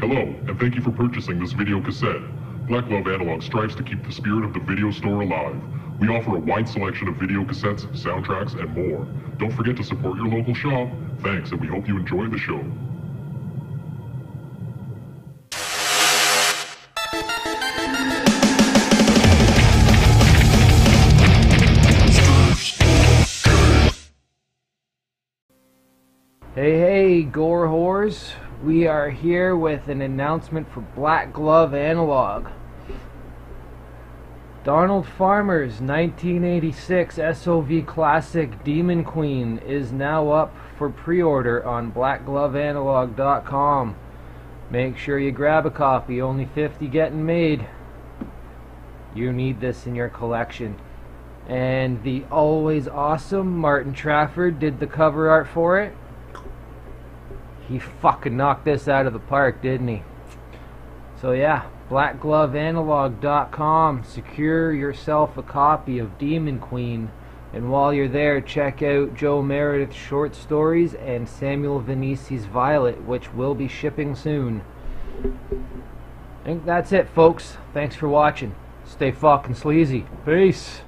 Hello, and thank you for purchasing this video cassette. Black Glove Analog strives to keep the spirit of the video store alive. We offer a wide selection of video cassettes, soundtracks, and more. Don't forget to support your local shop. Thanks, and we hope you enjoy the show. Hey, hey, gore whores. We are here with an announcement for Black Glove Analog. Donald Farmer's 1986 SOV Classic Demon Queen is now up for pre-order on blackgloveanalog.com. Make sure you grab a copy, only 50 getting made. You need this in your collection. And the always awesome Martin Trafford did the cover art for it. He fucking knocked this out of the park, didn't he? So yeah, blackgloveanalog.com. Secure yourself a copy of Demon Queen. And while you're there, check out Joe Meredith's short stories and Samuel Venisi's Violet, which will be shipping soon. I think that's it, folks. Thanks for watching. Stay fucking sleazy. Peace.